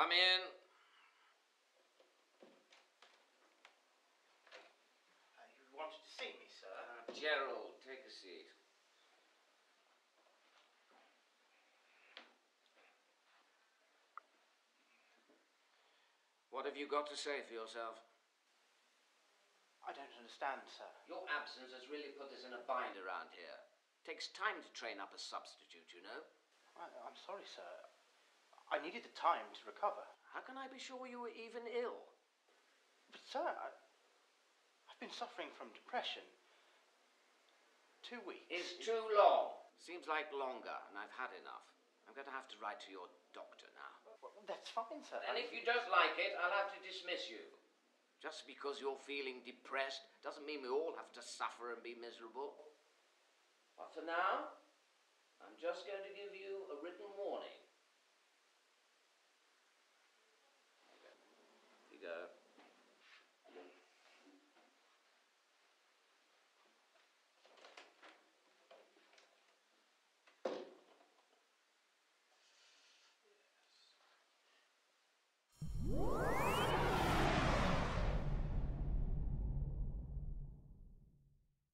Come in. Uh, you wanted to see me, sir? Uh, Gerald, take a seat. What have you got to say for yourself? I don't understand, sir. Your absence has really put us in a bind around here. Takes time to train up a substitute, you know. I, I'm sorry, sir. I needed the time to recover. How can I be sure you were even ill? But, sir, I, I've been suffering from depression. Two weeks. It's too long. Seems like longer, and I've had enough. I'm going to have to write to your doctor now. Well, that's fine, sir. And if you don't like it, I'll have to dismiss you. Just because you're feeling depressed doesn't mean we all have to suffer and be miserable. But for now, I'm just going to give you